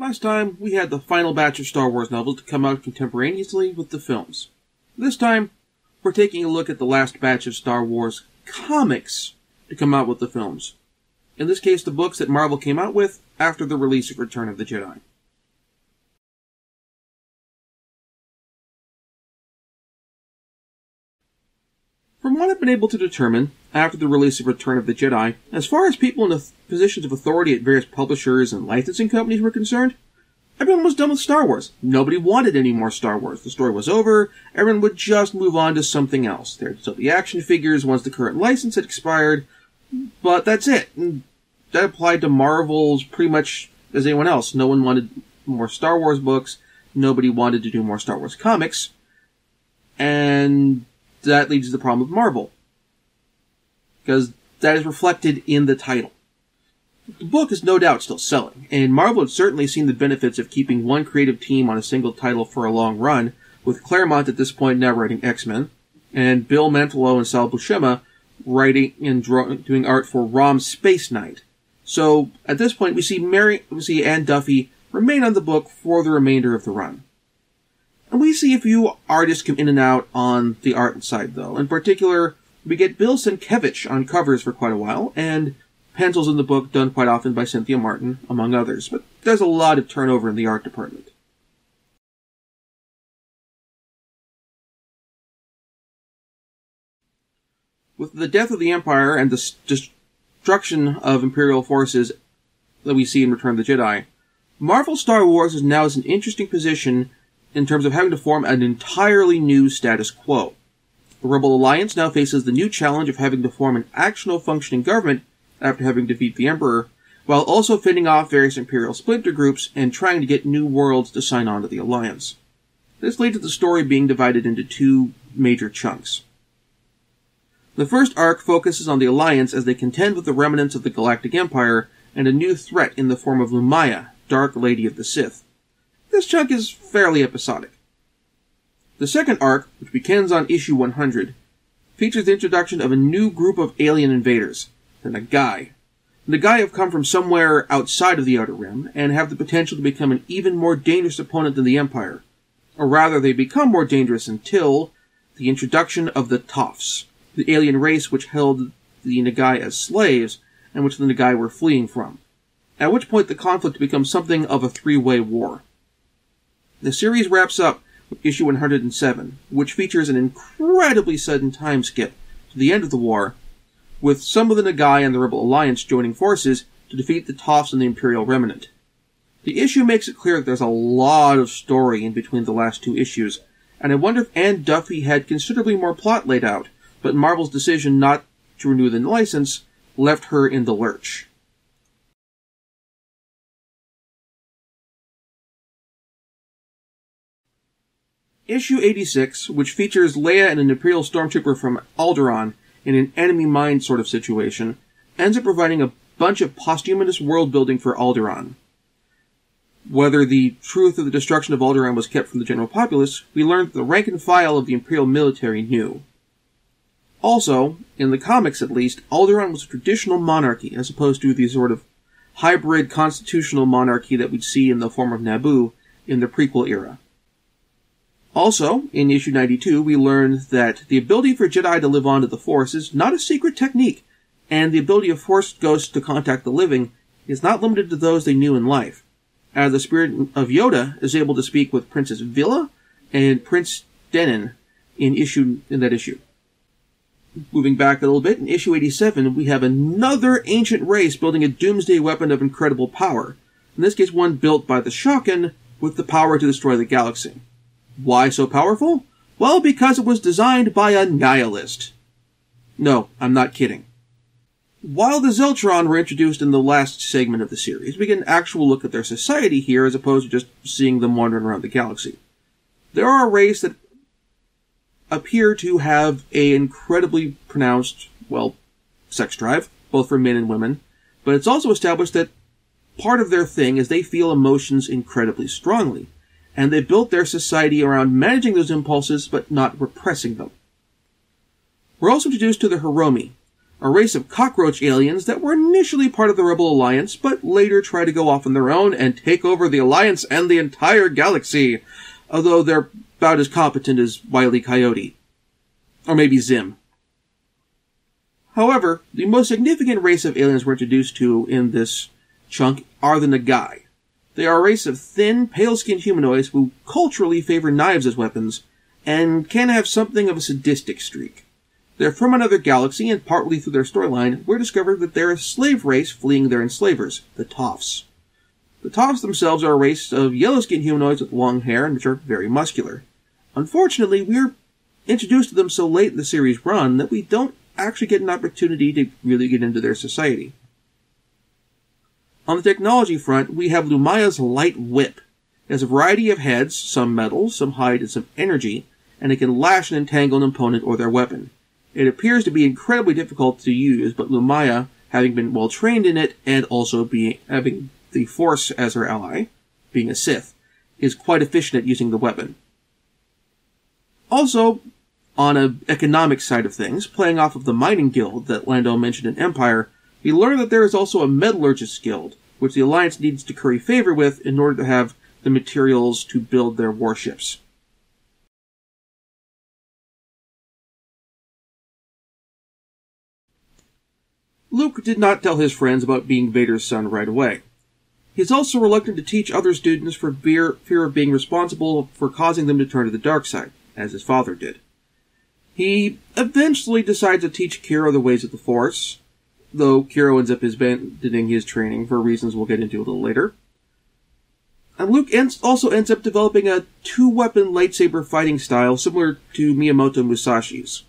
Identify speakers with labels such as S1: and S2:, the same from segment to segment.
S1: Last time, we had the final batch of Star Wars novels to come out contemporaneously with the films. This time, we're taking a look at the last batch of Star Wars comics to come out with the films. In this case, the books that Marvel came out with after the release of Return of the Jedi. From what I've been able to determine, after the release of Return of the Jedi, as far as people in the th- positions of authority at various publishers and licensing companies were concerned, everyone was done with Star Wars. Nobody wanted any more Star Wars. The story was over, everyone would just move on to something else. There'd still be action figures once the current license had expired, but that's it. And that applied to Marvel's pretty much as anyone else. No one wanted more Star Wars books, nobody wanted to do more Star Wars comics, and that leads to the problem of Marvel. Because that is reflected in the title. The book is no doubt still selling, and Marvel had certainly seen the benefits of keeping one creative team on a single title for a long run, with Claremont at this point now writing X-Men, and Bill Mantlo and Sal Buscema writing and draw, doing art for Rom Space Knight. So at this point, we see Mary, we see Anne Duffy remain on the book for the remainder of the run. And we see a few artists come in and out on the art side, though. In particular, we get Bill Sienkiewicz on covers for quite a while, and pencils in the book done quite often by Cynthia Martin, among others. But there's a lot of turnover in the art department. With the death of the Empire and the destruction of Imperial forces that we see in Return of the Jedi, Marvel Star Wars is now in an interesting position in terms of having to form an entirely new status quo. The Rebel Alliance now faces the new challenge of having to form an actual functioning government after having defeated the Emperor, while also fending off various Imperial splinter groups and trying to get new worlds to sign on to the Alliance. This leads to the story being divided into two major chunks. The first arc focuses on the Alliance as they contend with the remnants of the Galactic Empire and a new threat in the form of Lumiya, Dark Lady of the Sith. This chunk is fairly episodic. The second arc, which begins on issue 100, features the introduction of a new group of alien invaders, the Nagai. The Nagai have come from somewhere outside of the Outer Rim and have the potential to become an even more dangerous opponent than the Empire. Or rather, they become more dangerous until the introduction of the Toffs, the alien race which held the Nagai as slaves and which the Nagai were fleeing from. At which point the conflict becomes something of a three-way war. The series wraps up with issue 107, which features an incredibly sudden time skip to the end of the war, with some of the Nagai and the Rebel Alliance joining forces to defeat the Toffs and the Imperial Remnant. The issue makes it clear that there's a lot of story in between the last two issues, and I wonder if Anne Duffy had considerably more plot laid out, but Marvel's decision not to renew the license left her in the lurch. Issue 86, which features Leia and an Imperial Stormtrooper from Alderaan in an enemy mine sort of situation, ends up providing a bunch of posthumous world building for Alderaan. Whether the truth of the destruction of Alderaan was kept from the general populace, we learned that the rank and file of the Imperial military knew. Also, in the comics at least, Alderaan was a traditional monarchy as opposed to the sort of hybrid constitutional monarchy that we'd see in the form of Naboo in the prequel era. Also, in issue 92, we learn that the ability for Jedi to live on to the Force is not a secret technique, and the ability of Force ghosts to contact the living is not limited to those they knew in life. As the spirit of Yoda is able to speak with Princess Vila and Prince Denon in issue in that issue. Moving back a little bit, in issue 87, we have another ancient race building a doomsday weapon of incredible power. In this case, one built by the Shaukan with the power to destroy the galaxy. Why so powerful? Well, because it was designed by a nihilist. No, I'm not kidding. While the Zeltron were introduced in the last segment of the series, we get an actual look at their society here as opposed to just seeing them wandering around the galaxy. They are a race that appear to have a incredibly pronounced, well, sex drive, both for men and women, but it's also established that part of their thing is they feel emotions incredibly strongly, and they built their society around managing those impulses but not repressing them. We're also introduced to the Hiromi, a race of cockroach aliens that were initially part of the Rebel Alliance, but later try to go off on their own and take over the Alliance and the entire galaxy, although they're about as competent as Wily Coyote. Or maybe Zim. However, the most significant race of aliens we're introduced to in this chunk are the Nagai. They are a race of thin, pale-skinned humanoids who culturally favor knives as weapons, and can have something of a sadistic streak. They're from another galaxy, and partly through their storyline, we're discovered that they're a slave race fleeing their enslavers, the Toffs. The Toffs themselves are a race of yellow-skinned humanoids with long hair and which are very muscular. Unfortunately, we're introduced to them so late in the series run that we don't actually get an opportunity to really get into their society. On the technology front, we have Lumiya's light whip. It has a variety of heads, some metal, some hide, and some energy, and it can lash and entangle an opponent or their weapon. It appears to be incredibly difficult to use, but Lumiya, having been well trained in it and also being having the Force as her ally, being a Sith, is quite efficient at using the weapon. Also, on an economic side of things, playing off of the mining guild that Lando mentioned in Empire, we learn that there is also a metallurgist guild, which the Alliance needs to curry favor with in order to have the materials to build their warships. Luke did not tell his friends about being Vader's son right away. He is also reluctant to teach other students for fear, fear of being responsible for causing them to turn to the dark side, as his father did. He eventually decides to teach Kiro the ways of the Force, though Kiro ends up abandoning his training for reasons we'll get into a little later. And Luke ends, also ends up developing a two-weapon lightsaber fighting style similar to Miyamoto Musashi's.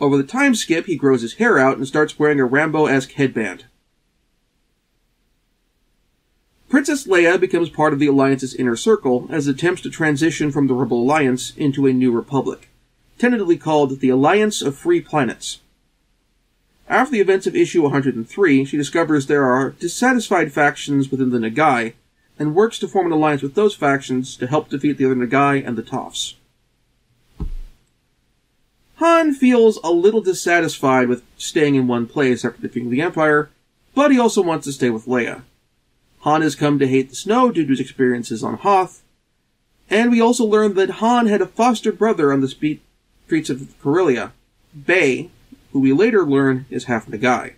S1: Over the time skip, he grows his hair out and starts wearing a Rambo-esque headband. Princess Leia becomes part of the Alliance's inner circle as it attempts to transition from the Rebel Alliance into a new republic, tentatively called the Alliance of Free Planets. After the events of issue 103, she discovers there are dissatisfied factions within the Nagai, and works to form an alliance with those factions to help defeat the other Nagai and the Toffs. Han feels a little dissatisfied with staying in one place after defeating the Empire, but he also wants to stay with Leia. Han has come to hate the snow due to his experiences on Hoth, and we also learn that Han had a foster brother on the streets of Corellia, Bey, who we later learn is half Nagai.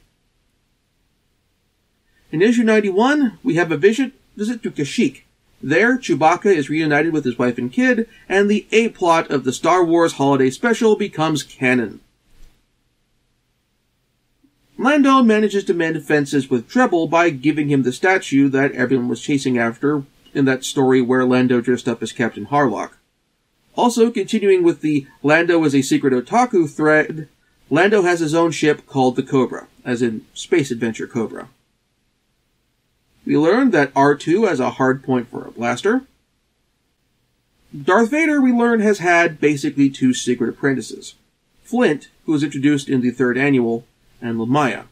S1: In issue 91, we have a visit, visit to Kashyyyk, there, Chewbacca is reunited with his wife and kid, and the A-plot of the Star Wars Holiday Special becomes canon. Lando manages to mend fences with Treball by giving him the statue that everyone was chasing after in that story where Lando dressed up as Captain Harlock. Also, continuing with the Lando is a secret otaku thread, Lando has his own ship called the Cobra, as in Space Adventure Cobra. We learned that R2 has a hard point for a blaster. Darth Vader, we learn, has had basically two secret apprentices. Flint, who was introduced in the third annual, and Lumiya.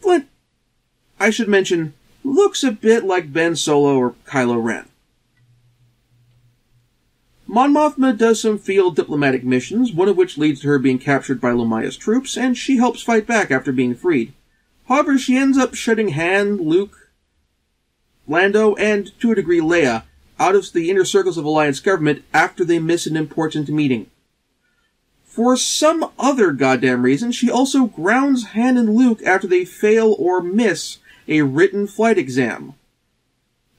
S1: Flint, I should mention, looks a bit like Ben Solo or Kylo Ren. Mon Mothma does some field diplomatic missions, one of which leads to her being captured by Lumiya's troops, and she helps fight back after being freed. However, she ends up shutting Han, Luke, Lando, and to a degree Leia out of the inner circles of Alliance government after they miss an important meeting. For some other goddamn reason, she also grounds Han and Luke after they fail or miss a written flight exam.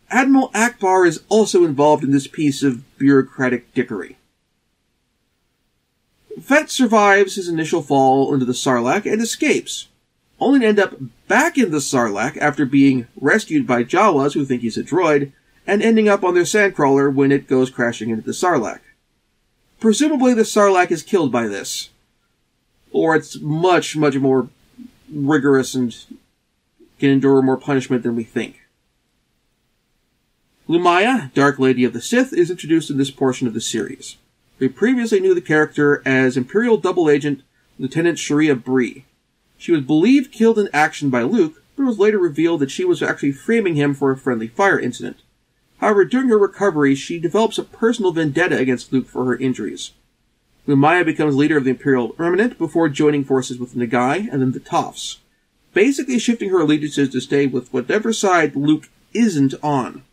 S1: Admiral Ackbar is also involved in this piece of bureaucratic dickery. Fett survives his initial fall into the Sarlacc and escapes, only to end up back in the Sarlacc after being rescued by Jawas who think he's a droid, and ending up on their sandcrawler when it goes crashing into the Sarlacc. Presumably the Sarlacc is killed by this. Or it's much, much more rigorous and can endure more punishment than we think. Lumiya, Dark Lady of the Sith, is introduced in this portion of the series. We previously knew the character as Imperial Double Agent Lieutenant Shira Brie. She was believed killed in action by Luke, but was later revealed that she was actually framing him for a friendly fire incident. However, during her recovery, she develops a personal vendetta against Luke for her injuries. Lumiya becomes leader of the Imperial Remnant before joining forces with Nagai and then the Toffs, basically shifting her allegiances to stay with whatever side Luke isn't on.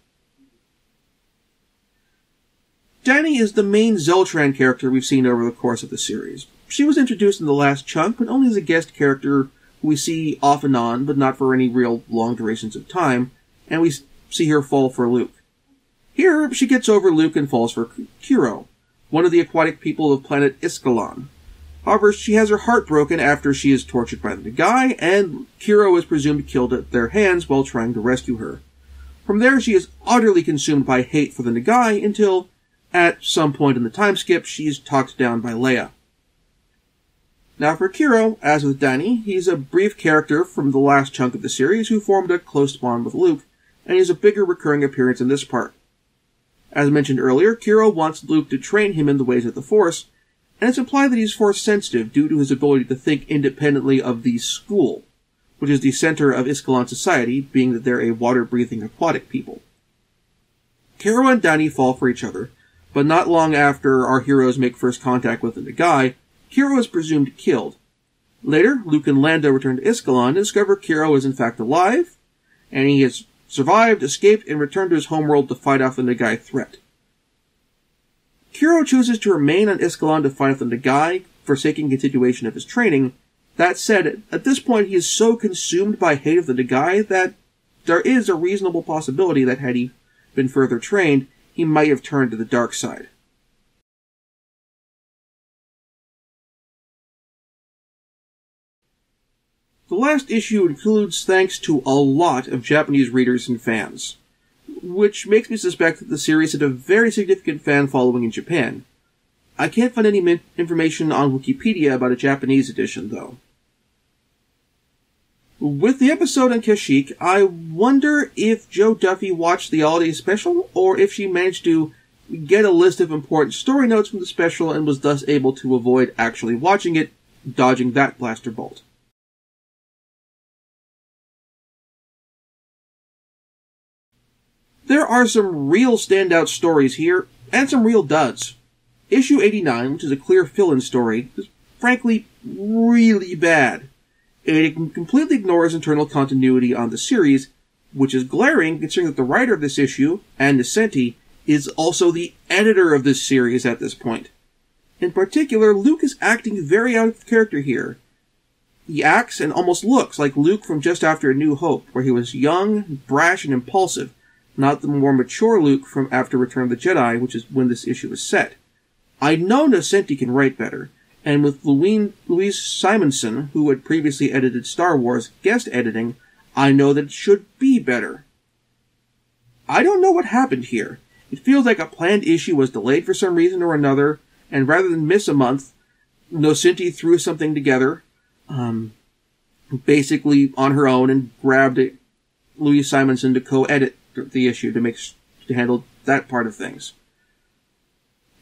S1: Dani is the main Zeltron character we've seen over the course of the series. She was introduced in the last chunk, but only as a guest character who we see off and on, but not for any real long durations of time, and we see her fall for Luke. Here, she gets over Luke and falls for Kiro, one of the aquatic people of planet Iskalon. However, she has her heart broken after she is tortured by the Nagai, and Kiro is presumed killed at their hands while trying to rescue her. From there, she is utterly consumed by hate for the Nagai until, at some point in the time skip, she's talked down by Leia. Now for Kiro, as with Dani, he's a brief character from the last chunk of the series who formed a close bond with Luke, and he's a bigger recurring appearance in this part. As mentioned earlier, Kiro wants Luke to train him in the ways of the Force, and it's implied that he's Force sensitive due to his ability to think independently of the school, which is the center of Iskalon society, being that they're a water-breathing aquatic people. Kiro and Dani fall for each other, but not long after our heroes make first contact with the Nagai, Kiro is presumed killed. Later, Luke and Lando return to Iskalon and discover Kiro is in fact alive, and he has survived, escaped, and returned to his homeworld to fight off the Nagai threat. Kiro chooses to remain on Iskalon to fight off the Nagai, forsaking continuation of his training. That said, at this point he is so consumed by hate of the Nagai that there is a reasonable possibility that had he been further trained, he might have turned to the dark side. The last issue includes thanks to a lot of Japanese readers and fans, which makes me suspect that the series had a very significant fan following in Japan. I can't find any information on Wikipedia about a Japanese edition, though. With the episode on Kashyyyk, I wonder if Jo Duffy watched the holiday special, or if she managed to get a list of important story notes from the special and was thus able to avoid actually watching it, dodging that blaster bolt. There are some real standout stories here, and some real duds. Issue 89, which is a clear fill-in story, is frankly really bad. It completely ignores internal continuity on the series, which is glaring considering that the writer of this issue, Ann Nocenti, is also the editor of this series at this point. In particular, Luke is acting very out of character here. He acts and almost looks like Luke from just after A New Hope, where he was young, brash, and impulsive, not the more mature Luke from after Return of the Jedi, which is when this issue is set. I know Nocenti can write better, and with Louise Simonson, who had previously edited Star Wars, guest editing, I know that it should be better. I don't know what happened here. It feels like a planned issue was delayed for some reason or another, and rather than miss a month, Nocenti threw something together, um, basically on her own, and grabbed Louise Simonson to co-edit the issue to make to handle that part of things.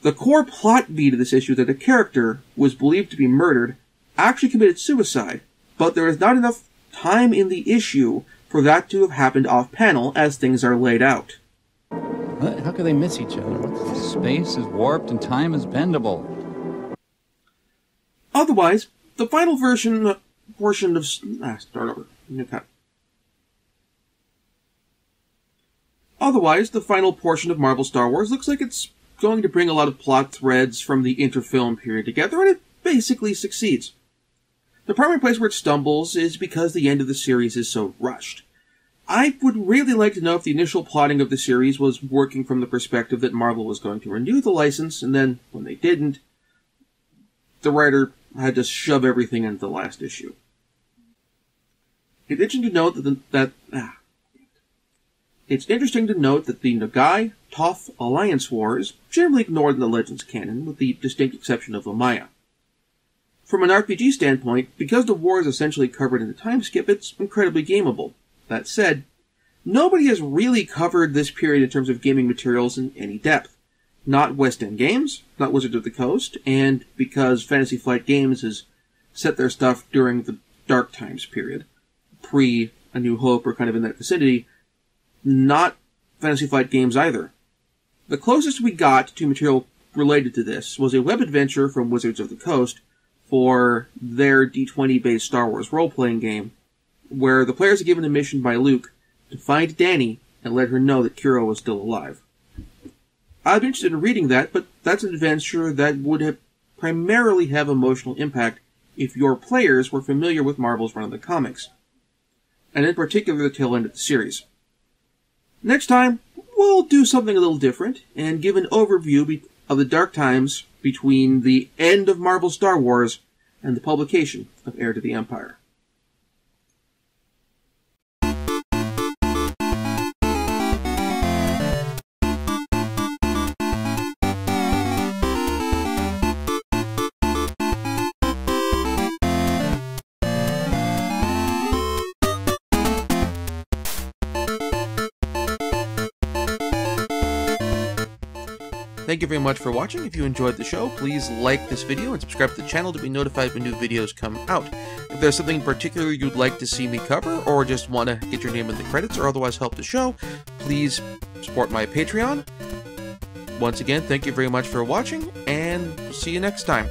S1: The core plot beat of this issue is that a character was believed to be murdered actually committed suicide, but there is not enough time in the issue for that to have happened off panel as things are laid out.
S2: What? How could they miss each other?
S3: Space is warped and time is bendable.
S1: Otherwise, the final version portion of ah, start over. New cut. Otherwise, the final portion of Marvel Star Wars looks like it's going to bring a lot of plot threads from the interfilm period together, and it basically succeeds. The primary place where it stumbles is because the end of the series is so rushed. I would really like to know if the initial plotting of the series was working from the perspective that Marvel was going to renew the license, and then, when they didn't, the writer had to shove everything into the last issue. It's interesting to note that, the, that ah, it's interesting to note that the Nagai Toth Alliance War is generally ignored in the Legends canon, with the distinct exception of Lumiya. From an RPG standpoint, because the war is essentially covered in the time skip, it's incredibly gameable. That said, nobody has really covered this period in terms of gaming materials in any depth. Not West End Games, not Wizards of the Coast, and because Fantasy Flight Games has set their stuff during the Dark Times period, pre A New Hope or kind of in that vicinity, not Fantasy Flight Games either. The closest we got to material related to this was a web adventure from Wizards of the Coast for their D20 based Star Wars role playing game, where the players are given a mission by Luke to find Dani and let her know that Kiro was still alive. I'd be interested in reading that, but that's an adventure that would have primarily have emotional impact if your players were familiar with Marvel's run of the comics, and in particular the tail end of the series. Next time, we'll do something a little different and give an overview of the dark times between the end of Marvel Star Wars and the publication of Heir to the Empire. Thank you very much for watching. If you enjoyed the show, please like this video and subscribe to the channel to be notified when new videos come out. If there's something in particular you'd like to see me cover, or just want to get your name in the credits or otherwise help the show, please support my Patreon. Once again, thank you very much for watching, and see you next time.